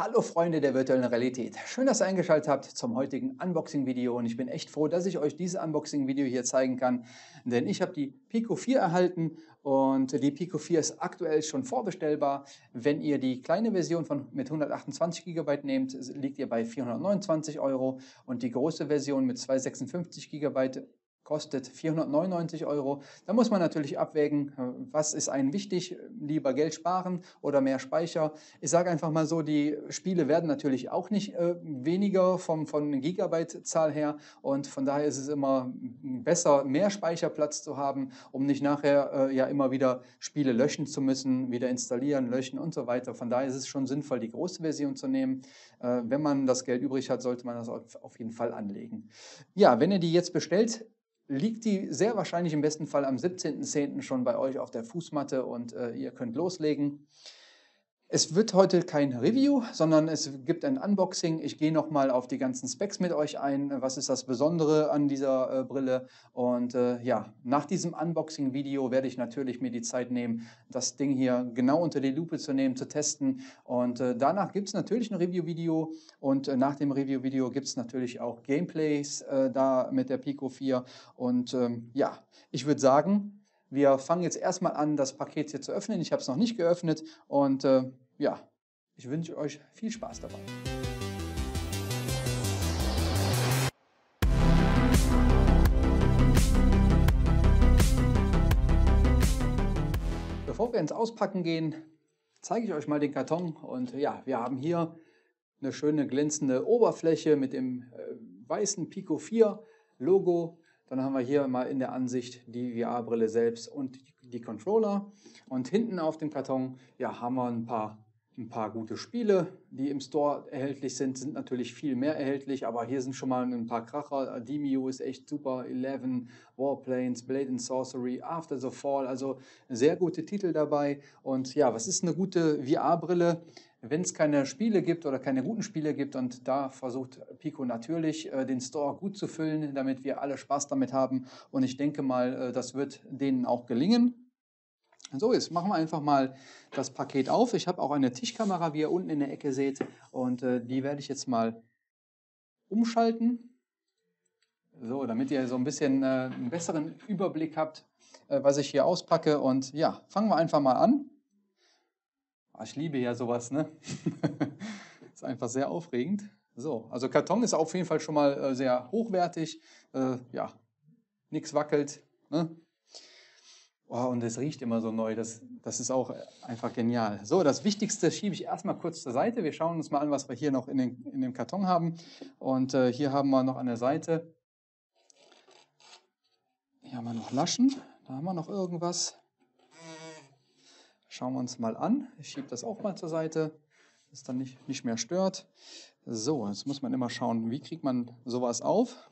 Hallo Freunde der virtuellen Realität. Schön, dass ihr eingeschaltet habt zum heutigen Unboxing-Video und ich bin echt froh, dass ich euch dieses Unboxing-Video hier zeigen kann, denn ich habe die Pico 4 erhalten und die Pico 4 ist aktuell schon vorbestellbar. Wenn ihr die kleine Version von, mit 128 GB nehmt, liegt ihr bei 429 Euro und die große Version mit 256 GB kostet 499 Euro. Da muss man natürlich abwägen, äh, was ist einem wichtig, lieber Geld sparen oder mehr Speicher. Ich sage einfach mal so, die Spiele werden natürlich auch nicht äh, weniger vom, von Gigabyte-Zahl her und von daher ist es immer besser, mehr Speicherplatz zu haben, um nicht nachher äh, ja immer wieder Spiele löschen zu müssen, wieder installieren, löschen und so weiter. Von daher ist es schon sinnvoll, die große Version zu nehmen. Äh, wenn man das Geld übrig hat, sollte man das auf jeden Fall anlegen. Ja, wenn ihr die jetzt bestellt, liegt die sehr wahrscheinlich im besten Fall am 17.10. schon bei euch auf der Fußmatte und äh, ihr könnt loslegen. Es wird heute kein Review, sondern es gibt ein Unboxing. Ich gehe nochmal auf die ganzen Specs mit euch ein. Was ist das Besondere an dieser äh, Brille? Und äh, ja, nach diesem Unboxing-Video werde ich natürlich mir die Zeit nehmen, das Ding hier genau unter die Lupe zu nehmen, zu testen. Und äh, danach gibt es natürlich ein Review-Video. Und äh, nach dem Review-Video gibt es natürlich auch Gameplays äh, da mit der Pico 4. Und ähm, ja, ich würde sagen, wir fangen jetzt erstmal an, das Paket hier zu öffnen. Ich habe es noch nicht geöffnet und äh, ja, ich wünsche euch viel Spaß dabei. Bevor wir ins Auspacken gehen, zeige ich euch mal den Karton. Und ja, wir haben hier eine schöne glänzende Oberfläche mit dem äh, weißen Pico 4 Logo dann haben wir hier mal in der Ansicht die VR-Brille selbst und die Controller. Und hinten auf dem Karton ja, haben wir ein paar, ein paar gute Spiele, die im Store erhältlich sind. Sind natürlich viel mehr erhältlich, aber hier sind schon mal ein paar Kracher. Demio ist echt super, Eleven, Warplanes, Blade and Sorcery, After the Fall. Also sehr gute Titel dabei. Und ja, was ist eine gute VR-Brille? Wenn es keine Spiele gibt oder keine guten Spiele gibt, und da versucht Pico natürlich, äh, den Store gut zu füllen, damit wir alle Spaß damit haben. Und ich denke mal, äh, das wird denen auch gelingen. So, jetzt machen wir einfach mal das Paket auf. Ich habe auch eine Tischkamera, wie ihr unten in der Ecke seht. Und äh, die werde ich jetzt mal umschalten. So, damit ihr so ein bisschen einen besseren Überblick habt, was ich hier auspacke. Und ja, fangen wir einfach mal an. Ah, ich liebe ja sowas, ne? ist einfach sehr aufregend. So, also Karton ist auf jeden Fall schon mal äh, sehr hochwertig. Äh, ja, nichts wackelt. Ne? Oh, und es riecht immer so neu. Das, das ist auch einfach genial. So, das Wichtigste schiebe ich erstmal kurz zur Seite. Wir schauen uns mal an, was wir hier noch in, den, in dem Karton haben. Und äh, hier haben wir noch an der Seite, hier haben wir noch Laschen. Da haben wir noch irgendwas. Schauen wir uns mal an. Ich schiebe das auch mal zur Seite, dass dann nicht, nicht mehr stört. So, jetzt muss man immer schauen, wie kriegt man sowas auf.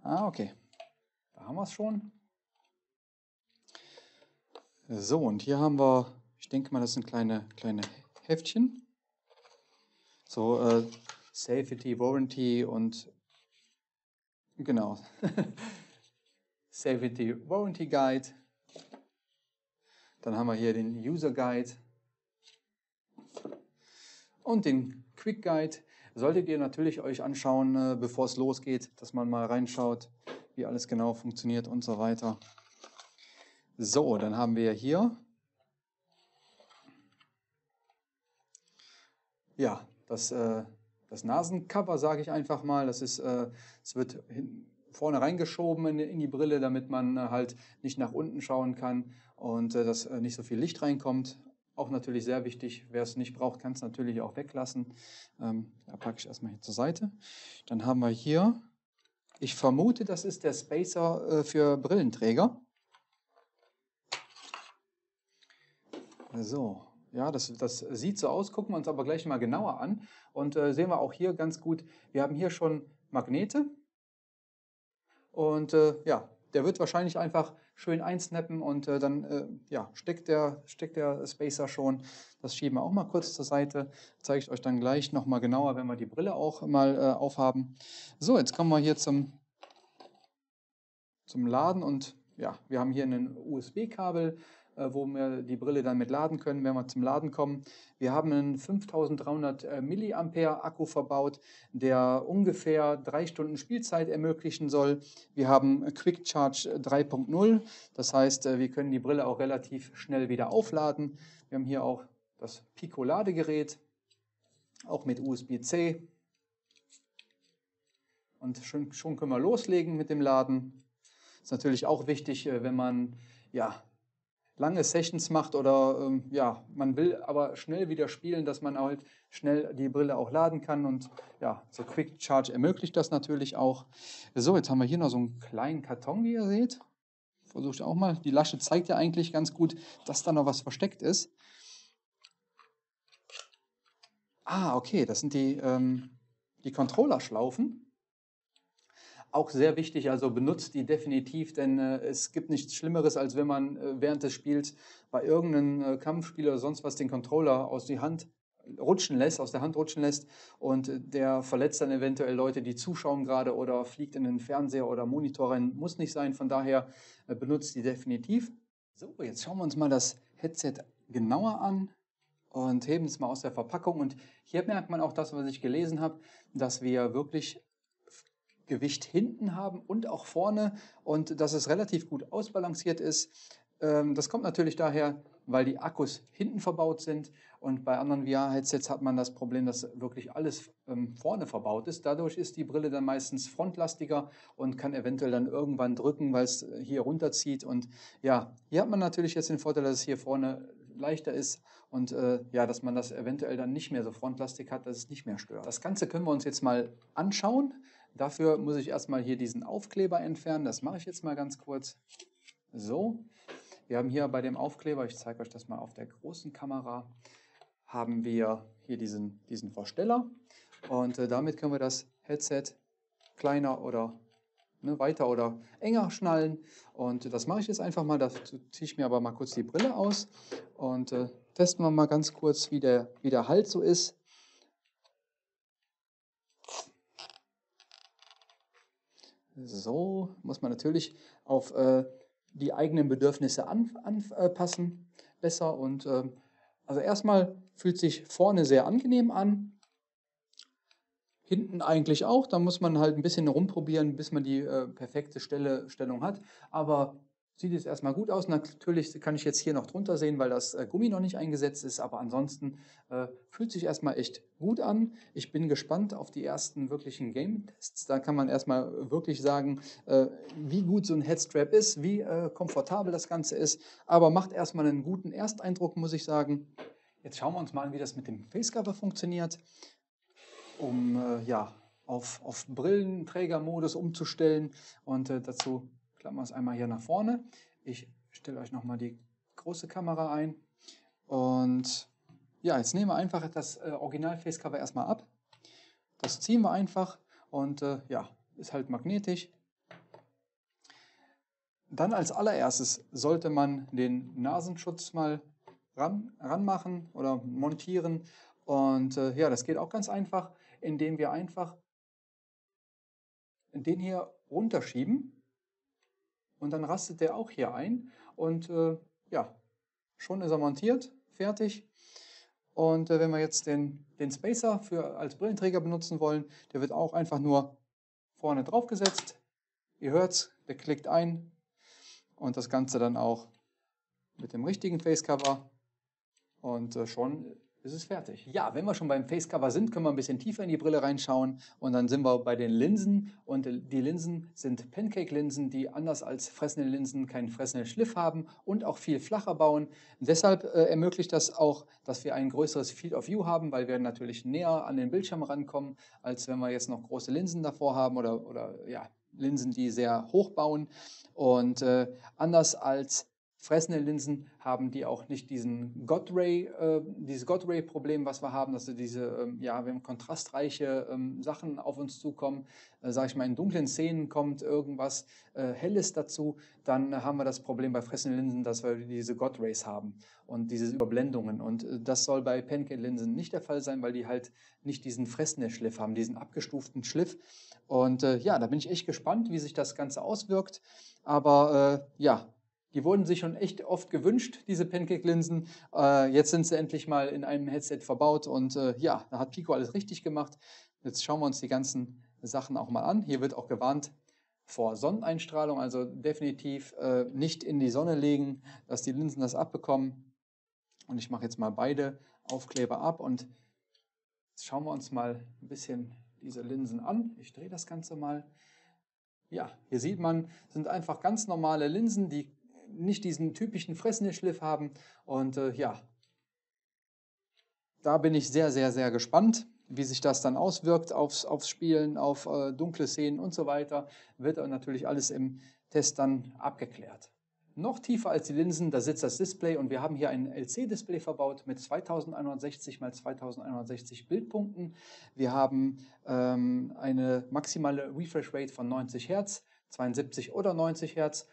Ah, okay. Da haben wir es schon. So, und hier haben wir, ich denke mal, das sind kleine, kleine Heftchen. So, äh, Safety, Warranty und genau. Safety Warranty Guide dann haben wir hier den User Guide und den Quick Guide. Solltet ihr natürlich euch anschauen, äh, bevor es losgeht, dass man mal reinschaut, wie alles genau funktioniert und so weiter. So, dann haben wir hier ja, das, äh, das Nasencover, sage ich einfach mal. Das ist, äh, es wird vorne reingeschoben in, in, die Brille, damit man halt nicht nach unten schauen kann und äh, dass äh, nicht so viel Licht reinkommt. Auch natürlich sehr wichtig, wer es nicht braucht, kann es natürlich auch weglassen. Ähm, da packe ich erstmal hier zur Seite. Dann haben wir hier, ich vermute, das ist der Spacer äh, für Brillenträger. So, ja, das, das sieht so aus, gucken wir uns aber gleich mal genauer an. Und äh, sehen wir auch hier ganz gut, wir haben hier schon Magnete. Und äh, ja, der wird wahrscheinlich einfach schön einsnappen und äh, dann äh, ja, steckt, der, steckt der Spacer schon. Das schieben wir auch mal kurz zur Seite. Zeige ich euch dann gleich nochmal genauer, wenn wir die Brille auch mal äh, aufhaben. So, jetzt kommen wir hier zum, zum Laden und ja, wir haben hier ein USB-Kabel wo wir die Brille dann mit laden können, wenn wir zum Laden kommen. Wir haben einen 5300 äh, Milliampere Akku verbaut, der ungefähr drei Stunden Spielzeit ermöglichen soll. Wir haben Quick Charge 3.0, das heißt, äh, wir können die Brille auch relativ schnell wieder aufladen. Wir haben hier auch das Pico Ladegerät, auch mit USB-C. Und schon, schon können wir loslegen mit dem Laden. Ist natürlich auch wichtig, äh, wenn man ja, lange Sessions macht oder ähm, ja, man will aber schnell wieder spielen, dass man halt schnell die Brille auch laden kann und ja, so Quick Charge ermöglicht das natürlich auch. So, jetzt haben wir hier noch so einen kleinen Karton, wie ihr seht. Versuche ich auch mal. Die Lasche zeigt ja eigentlich ganz gut, dass da noch was versteckt ist. Ah, okay, das sind die, ähm, die Controllerschlaufen. Auch sehr wichtig, also benutzt die definitiv, denn äh, es gibt nichts Schlimmeres, als wenn man äh, während des Spiels bei irgendeinem äh, Kampfspiel oder sonst was den Controller aus die Hand rutschen lässt, aus der Hand rutschen lässt und äh, der verletzt dann eventuell Leute, die zuschauen gerade oder fliegt in den Fernseher oder Monitor rein. Muss nicht sein, von daher äh, benutzt die definitiv. So, jetzt schauen wir uns mal das Headset genauer an und heben es mal aus der Verpackung. Und hier merkt man auch das, was ich gelesen habe, dass wir wirklich Gewicht hinten haben und auch vorne und dass es relativ gut ausbalanciert ist. Ähm, das kommt natürlich daher, weil die Akkus hinten verbaut sind und bei anderen VR-Headsets hat man das Problem, dass wirklich alles ähm, vorne verbaut ist. Dadurch ist die Brille dann meistens frontlastiger und kann eventuell dann irgendwann drücken, weil es hier runterzieht. Und ja, hier hat man natürlich jetzt den Vorteil, dass es hier vorne leichter ist und äh, ja, dass man das eventuell dann nicht mehr so frontlastig hat, dass es nicht mehr stört. Das Ganze können wir uns jetzt mal anschauen. Dafür muss ich erstmal hier diesen Aufkleber entfernen. Das mache ich jetzt mal ganz kurz. So, wir haben hier bei dem Aufkleber, ich zeige euch das mal auf der großen Kamera, haben wir hier diesen, diesen Versteller und äh, damit können wir das Headset kleiner oder ne, weiter oder enger schnallen und das mache ich jetzt einfach mal, dazu ziehe ich mir aber mal kurz die Brille aus und äh, testen wir mal ganz kurz, wie der, wie der Halt so ist. So muss man natürlich auf äh, die eigenen Bedürfnisse anpassen, an, äh, besser. Und äh, also erstmal fühlt sich vorne sehr angenehm an, hinten eigentlich auch. Da muss man halt ein bisschen rumprobieren, bis man die äh, perfekte Stelle, Stellung hat. Aber Sieht jetzt erstmal gut aus. Natürlich kann ich jetzt hier noch drunter sehen, weil das äh, Gummi noch nicht eingesetzt ist, aber ansonsten äh, fühlt sich erstmal echt gut an. Ich bin gespannt auf die ersten wirklichen Game-Tests. Da kann man erstmal wirklich sagen, äh, wie gut so ein Headstrap ist, wie äh, komfortabel das Ganze ist. Aber macht erstmal einen guten Ersteindruck, muss ich sagen. Jetzt schauen wir uns mal an, wie das mit dem Facecover funktioniert, um äh, ja, auf, auf Brillenträgermodus umzustellen. Und äh, dazu klappen wir es einmal hier nach vorne. Ich stelle euch nochmal die große Kamera ein. Und ja, jetzt nehmen wir einfach das äh, Original Facecover erstmal ab. Das ziehen wir einfach und äh, ja, ist halt magnetisch. Dann als allererstes sollte man den Nasenschutz mal ran, ranmachen oder montieren. Und äh, ja, das geht auch ganz einfach, indem wir einfach den hier runterschieben und dann rastet der auch hier ein und äh, ja, schon ist er montiert, fertig. Und äh, wenn wir jetzt den, den Spacer für, als Brillenträger benutzen wollen, der wird auch einfach nur vorne drauf gesetzt. Ihr hört es, der klickt ein und das Ganze dann auch mit dem richtigen Facecover und äh, schon ist es fertig. Ja, wenn wir schon beim Facecover sind, können wir ein bisschen tiefer in die Brille reinschauen und dann sind wir bei den Linsen und die Linsen sind Pancake-Linsen, die anders als Fresnel-Linsen keinen Fresnel-Schliff haben und auch viel flacher bauen. deshalb äh, ermöglicht das auch, dass wir ein größeres Field of View haben, weil wir natürlich näher an den Bildschirm rankommen, als wenn wir jetzt noch große Linsen davor haben oder, oder ja, Linsen, die sehr hoch bauen. Und äh, anders als Fresnel-Linsen haben die auch nicht diesen God-Ray, äh, dieses God-Ray-Problem, was wir haben, dass diese, ähm, ja, wir haben kontrastreiche ähm, Sachen auf uns zukommen. Äh, sag ich mal, in dunklen Szenen kommt irgendwas äh, Helles dazu, dann haben wir das Problem bei Fresnel-Linsen, dass wir diese God-Rays haben und diese Überblendungen. Und äh, das soll bei Pancake-Linsen nicht der Fall sein, weil die halt nicht diesen Fresnel-Schliff haben, diesen abgestuften Schliff. Und äh, ja, da bin ich echt gespannt, wie sich das Ganze auswirkt. Aber äh, ja, Die wurden sich schon echt oft gewünscht, diese Pancake-Linsen. Äh, jetzt sind sie endlich mal in einem Headset verbaut und äh, ja, da hat Pico alles richtig gemacht. Jetzt schauen wir uns die ganzen Sachen auch mal an. Hier wird auch gewarnt vor Sonneneinstrahlung, also definitiv äh, nicht in die Sonne legen, dass die Linsen das abbekommen. Und ich mache jetzt mal beide Aufkleber ab und jetzt schauen wir uns mal ein bisschen diese Linsen an. Ich drehe das Ganze mal. Ja, hier sieht man, sind einfach ganz normale Linsen, die nicht diesen typischen Fressnäschliff haben. Und äh, ja, da bin ich sehr, sehr, sehr gespannt, wie sich das dann auswirkt aufs, aufs Spielen, auf äh, dunkle Szenen und so weiter. Wird natürlich alles im Test dann abgeklärt. Noch tiefer als die Linsen, da sitzt das Display und wir haben hier ein LC-Display verbaut mit 2160 x 2160 Bildpunkten. Wir haben ähm, eine maximale Refresh Rate von 90 Hertz, 72 oder 90 Hertz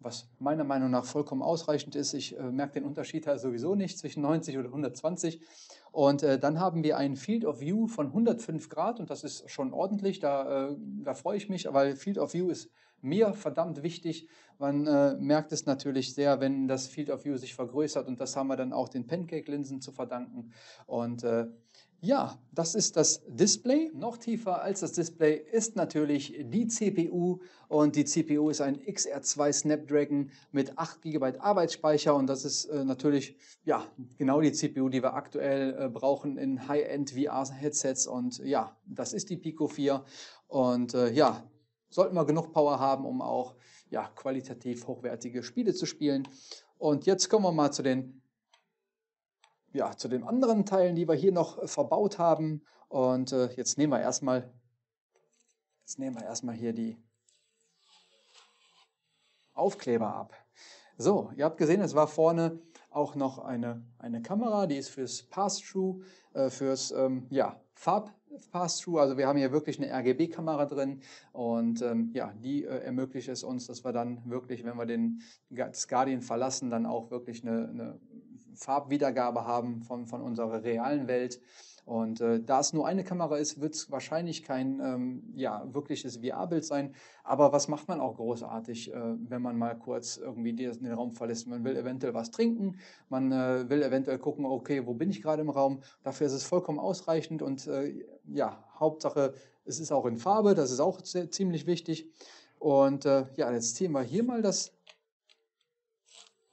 was meiner Meinung nach vollkommen ausreichend ist. Ich äh, merke den Unterschied halt sowieso nicht zwischen 90 oder 120. Und äh, dann haben wir ein Field of View von 105 Grad und das ist schon ordentlich. Da, äh, da freue ich mich, weil Field of View ist mir verdammt wichtig. Man äh, merkt es natürlich sehr, wenn das Field of View sich vergrößert und das haben wir dann auch den Pancake-Linsen zu verdanken. Und äh, ja, das ist das Display. Noch tiefer als das Display ist natürlich die CPU und die CPU ist ein XR2 Snapdragon mit 8 GB Arbeitsspeicher und das ist äh, natürlich ja, genau die CPU, die wir aktuell äh, brauchen in High-End VR-Headsets und ja, das ist die Pico 4 und äh, ja, sollten wir genug Power haben, um auch ja, qualitativ hochwertige Spiele zu spielen. Und jetzt kommen wir mal zu den ja, zu den anderen Teilen, die wir hier noch äh, verbaut haben. Und äh, jetzt nehmen wir erstmal, jetzt nehmen wir erstmal hier die Aufkleber ab. So, ihr habt gesehen, es war vorne auch noch eine, eine Kamera, die ist fürs Pass-Through, äh, fürs ähm, ja, Farb-Pass-Through. Also wir haben hier wirklich eine RGB-Kamera drin und ähm, ja, die äh, ermöglicht es uns, dass wir dann wirklich, wenn wir den das Guardian verlassen, dann auch wirklich eine, eine Farbwiedergabe haben von, von unserer realen Welt. Und äh, da es nur eine Kamera ist, wird es wahrscheinlich kein ähm, ja, wirkliches VR-Bild sein. Aber was macht man auch großartig, äh, wenn man mal kurz irgendwie den Raum verlässt? Man will eventuell was trinken, man äh, will eventuell gucken, okay, wo bin ich gerade im Raum? Dafür ist es vollkommen ausreichend und äh, ja, Hauptsache, es ist auch in Farbe, das ist auch sehr, ziemlich wichtig. Und äh, ja, jetzt ziehen wir hier mal das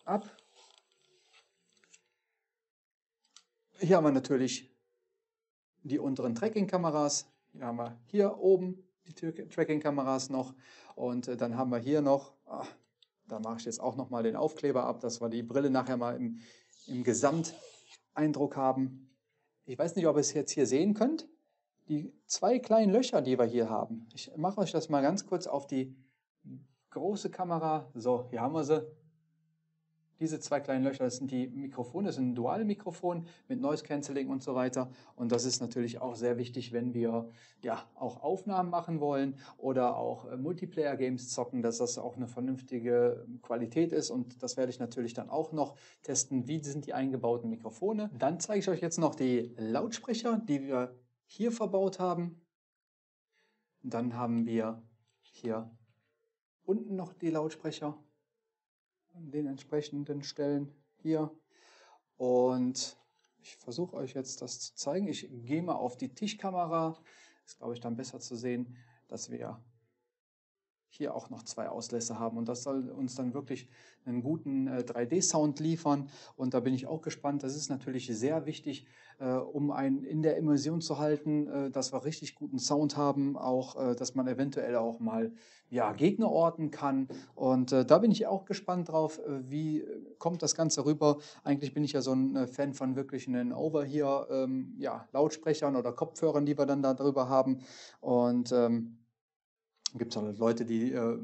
ab. Hier haben wir natürlich die unteren Tracking-Kameras. Hier haben wir hier oben die Tracking-Kameras noch. Und äh, dann haben wir hier noch, ach, da mache ich jetzt auch nochmal den Aufkleber ab, dass wir die Brille nachher mal im, im Gesamteindruck haben. Ich weiß nicht, ob ihr es jetzt hier sehen könnt. Die zwei kleinen Löcher, die wir hier haben. Ich mache euch das mal ganz kurz auf die große Kamera. So, hier haben wir sie. Diese zwei kleinen Löcher, das sind die Mikrofone, das ist ein Dual-Mikrofon mit Noise Cancelling und so weiter. Und das ist natürlich auch sehr wichtig, wenn wir ja auch Aufnahmen machen wollen oder auch äh, Multiplayer-Games zocken, dass das auch eine vernünftige Qualität ist. Und das werde ich natürlich dann auch noch testen. Wie sind die eingebauten Mikrofone? Dann zeige ich euch jetzt noch die Lautsprecher, die wir hier verbaut haben. Dann haben wir hier unten noch die Lautsprecher an den entsprechenden Stellen hier. Und ich versuche euch jetzt das zu zeigen. Ich gehe mal auf die Tischkamera. Ist, glaube ich, dann besser zu sehen, dass wir hier auch noch zwei Auslässe haben. Und das soll uns dann wirklich einen guten äh, 3D-Sound liefern. Und da bin ich auch gespannt. Das ist natürlich sehr wichtig, äh, um einen in der Immersion zu halten, äh, dass wir richtig guten Sound haben. Auch, äh, dass man eventuell auch mal ja, Gegner orten kann. Und äh, da bin ich auch gespannt drauf, äh, wie kommt das Ganze rüber. Eigentlich bin ich ja so ein Fan von wirklich einen Over-Here, ähm, ja, Lautsprechern oder Kopfhörern, die wir dann da drüber haben. Und ähm, gibt es Leute, die äh,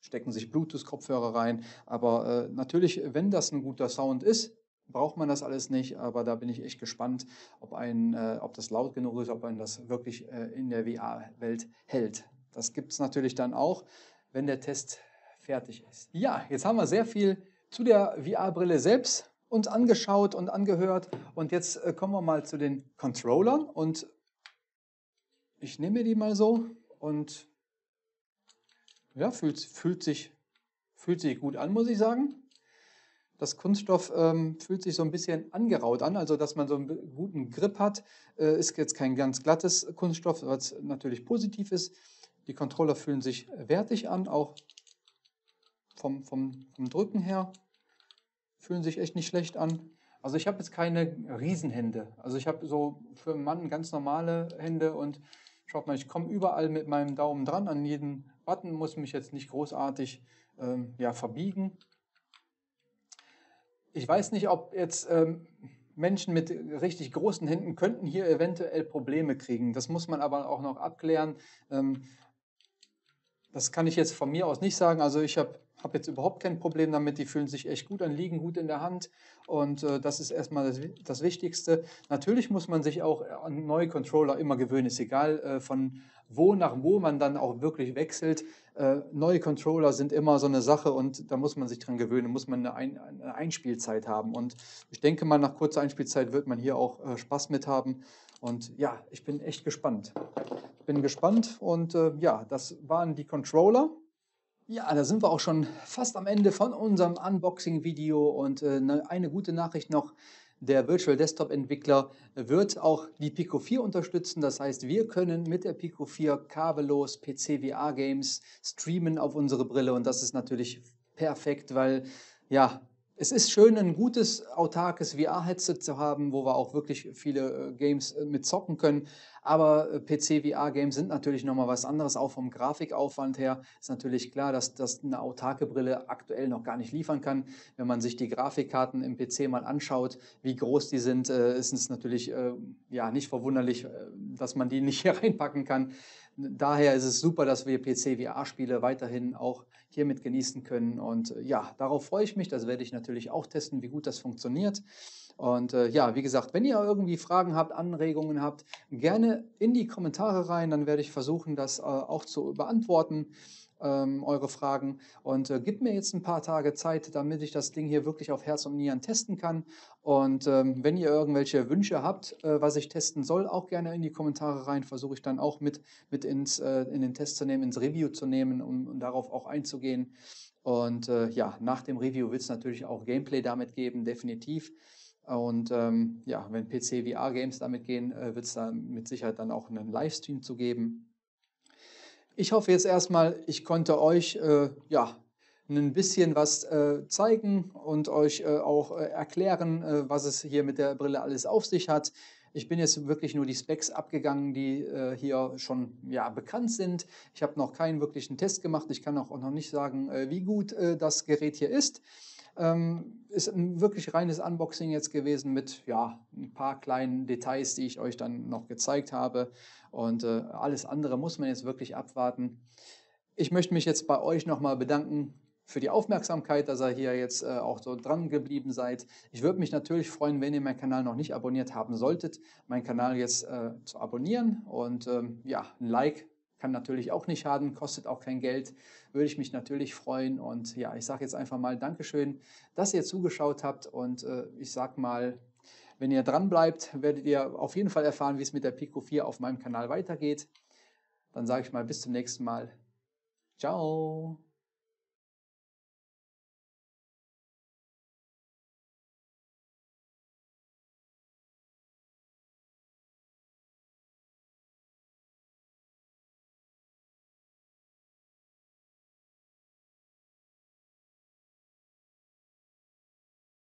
stecken sich Bluetooth-Kopfhörer rein. Aber äh, natürlich, wenn das ein guter Sound ist, braucht man das alles nicht. Aber da bin ich echt gespannt, ob, ein, äh, ob das laut genug ist, ob man das wirklich äh, in der VR-Welt hält. Das gibt es natürlich dann auch, wenn der Test fertig ist. Ja, jetzt haben wir sehr viel zu der VR-Brille selbst uns angeschaut und angehört. Und jetzt äh, kommen wir mal zu den Controllern. Und ich nehme die mal so und ja, fühlt, fühlt, sich, Fühlt sich gut an, muss ich sagen. Das Kunststoff ähm, fühlt sich so ein bisschen angeraut an, also dass man so einen guten Grip hat. Äh, ist jetzt kein ganz glattes Kunststoff, was natürlich positiv ist. Die Controller fühlen sich wertig an, auch vom, vom, vom Drücken her. Fühlen sich echt nicht schlecht an. Also ich habe jetzt keine Riesenhände. Also ich habe so für einen Mann ganz normale Hände und schaut mal, ich komme überall mit meinem Daumen dran an jeden Button, muss mich jetzt nicht großartig ähm, ja, verbiegen. Ich weiß nicht, ob jetzt ähm, Menschen mit richtig großen Händen könnten hier eventuell Probleme kriegen. Das muss man aber auch noch abklären. Ähm, das kann ich jetzt von mir aus nicht sagen. Also ich habe habe jetzt überhaupt kein Problem damit. Die fühlen sich echt gut an, liegen gut in der Hand. Und äh, das ist erstmal das, das, Wichtigste. Natürlich muss man sich auch an neue Controller immer gewöhnen. Ist egal, äh, von wo nach wo man dann auch wirklich wechselt. Äh, neue Controller sind immer so eine Sache und da muss man sich dran gewöhnen, muss man eine, Ein eine Einspielzeit haben. Und ich denke mal, nach kurzer Einspielzeit wird man hier auch äh, Spaß mit haben. Und ja, ich bin echt gespannt. Bin gespannt und äh, ja, das waren die Controller. Ja, da sind wir auch schon fast am Ende von unserem Unboxing-Video und äh, ne, eine gute Nachricht noch. Der Virtual Desktop Entwickler wird auch die Pico 4 unterstützen. Das heißt, wir können mit der Pico 4 kabellos PC VR Games streamen auf unsere Brille und das ist natürlich perfekt, weil ja, es ist schön, ein gutes, autarkes VR-Headset zu haben, wo wir auch wirklich viele äh, Games äh, mit zocken können. Aber äh, PC-VR-Games sind natürlich nochmal was anderes, auch vom Grafikaufwand her. Ist natürlich klar, dass das eine autarke Brille aktuell noch gar nicht liefern kann. Wenn man sich die Grafikkarten im PC mal anschaut, wie groß die sind, ist es natürlich ja, nicht verwunderlich, dass man die nicht hier reinpacken kann. Daher ist es super, dass wir PC-VR-Spiele weiterhin auch hiermit genießen können. Und äh, ja, darauf freue ich mich. Das werde ich natürlich auch testen, wie gut das funktioniert. Und äh, ja, wie gesagt, wenn ihr irgendwie Fragen habt, Anregungen habt, gerne in die Kommentare rein. Dann werde ich versuchen, das äh, auch zu beantworten ähm, eure Fragen und äh, gebt mir jetzt ein paar Tage Zeit, damit ich das Ding hier wirklich auf Herz und Nieren testen kann. Und ähm, wenn ihr irgendwelche Wünsche habt, äh, was ich testen soll, auch gerne in die Kommentare rein. Versuche ich dann auch mit, mit ins, äh, in den Test zu nehmen, ins Review zu nehmen, um, um darauf auch einzugehen. Und äh, ja, nach dem Review wird es natürlich auch Gameplay damit geben, definitiv. Und ähm, ja, wenn PC VR Games damit gehen, äh, wird es da mit Sicherheit dann auch einen Livestream zu geben. Ich hoffe jetzt erstmal, ich konnte euch äh, ja, ein bisschen was äh, zeigen und euch äh, auch äh, erklären, äh, was es hier mit der Brille alles auf sich hat. Ich bin jetzt wirklich nur die Specs abgegangen, die äh, hier schon ja, bekannt sind. Ich habe noch keinen wirklichen Test gemacht. Ich kann auch noch nicht sagen, wie gut das Gerät hier ist. Ähm, ist ein wirklich reines Unboxing jetzt gewesen mit ja, ein paar kleinen Details, die ich euch dann noch gezeigt habe. Und äh, alles andere muss man jetzt wirklich abwarten. Ich möchte mich jetzt bei euch nochmal bedanken für die Aufmerksamkeit, dass ihr hier jetzt äh, auch so dran geblieben seid. Ich würde mich natürlich freuen, wenn ihr meinen Kanal noch nicht abonniert haben solltet, meinen Kanal jetzt äh, zu abonnieren und ähm, ja, ein Like kann natürlich auch nicht schaden, kostet auch kein Geld. Würde ich mich natürlich freuen. Und ja, ich sage jetzt einfach mal Dankeschön, dass ihr zugeschaut habt. Und äh, ich sage mal, wenn ihr dran bleibt, werdet ihr auf jeden Fall erfahren, wie es mit der Pico 4 auf meinem Kanal weitergeht. Dann sage ich mal bis zum nächsten Mal. Ciao.